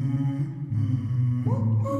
Mm-hmm.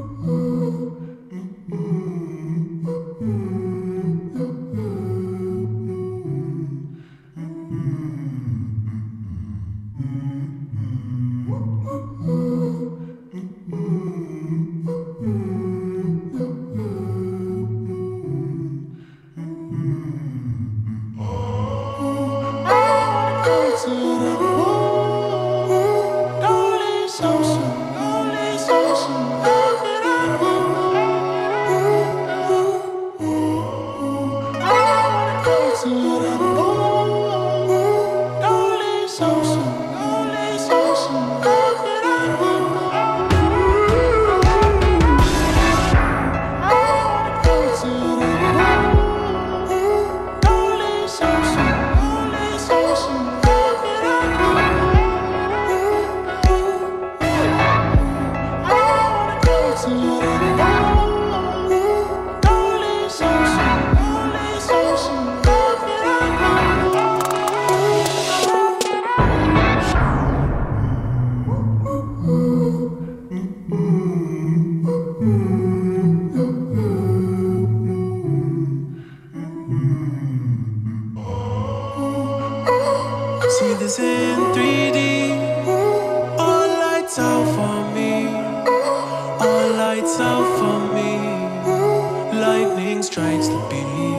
lights out for me. Lightning strikes the beat.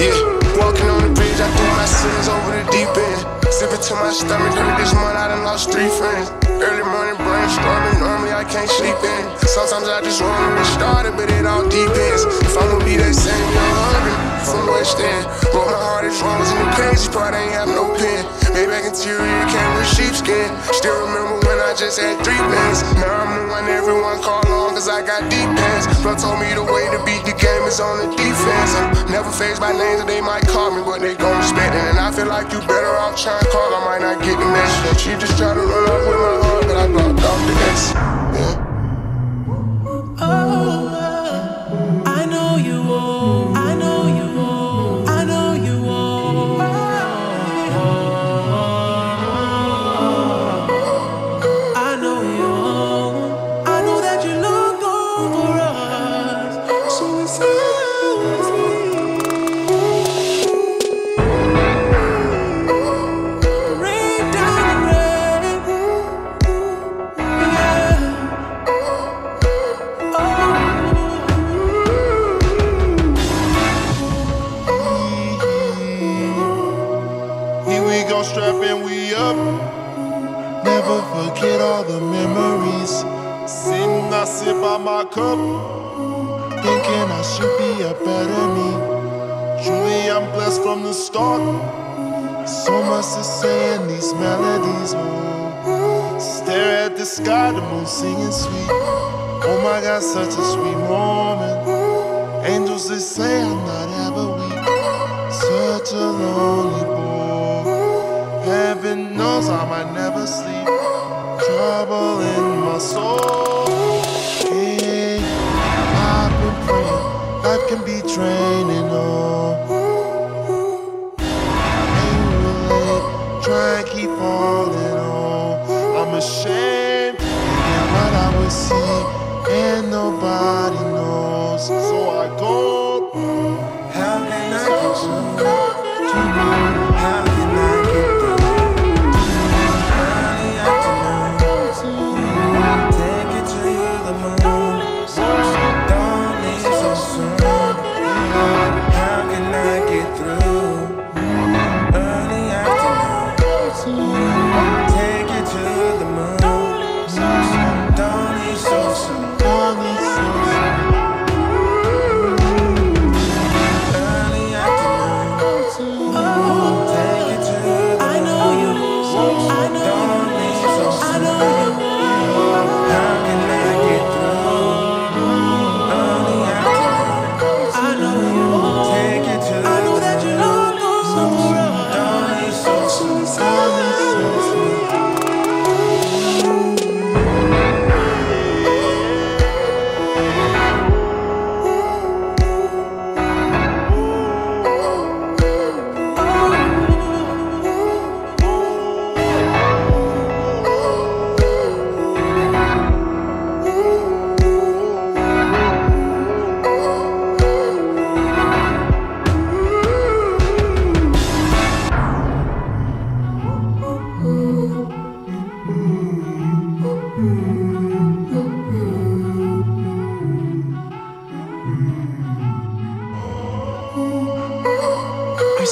Yeah, walking on the page, I threw my sins over the deep end. Sipping to my stomach, hurt. this month I done lost three friends. Early morning brainstorming, normally I can't sleep in. Sometimes I just wanna get started, but it all depends. If I'm gonna be that same young hungry from West End, but my heart is wrong, and the crazy part I ain't have no pen back in you came with sheepskin. Still remember when I just had three bands. Now I'm the one everyone call on, cause I got deep pants. Bro told me the way to beat the game is on the defense. I'm never faced by names they might call me, but they gon' respect it. And I feel like you better off trying to call, I might not get the message. She just tried to run up with my heart, but I blocked off the S. we gon' strap and we up. Never forget all the memories. Sitting, I sip by my cup. Thinking I should be a better me. Truly, I'm blessed from the start. So much to say in these melodies. Oh, stare at the sky, the moon singing sweet. Oh my god, such a sweet moment. Angels, they say I'm not else I might never sleep. Trouble in my soul. Hey, I've been praying. Life can be training. Oh.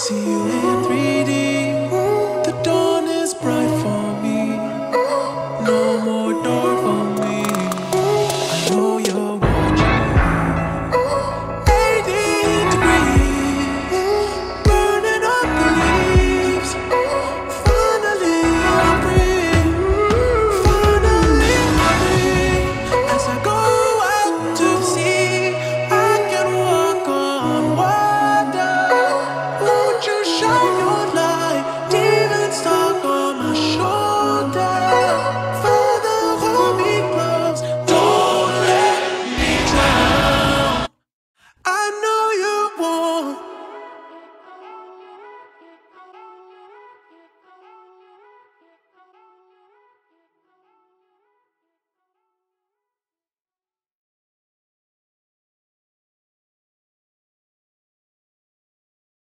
see you.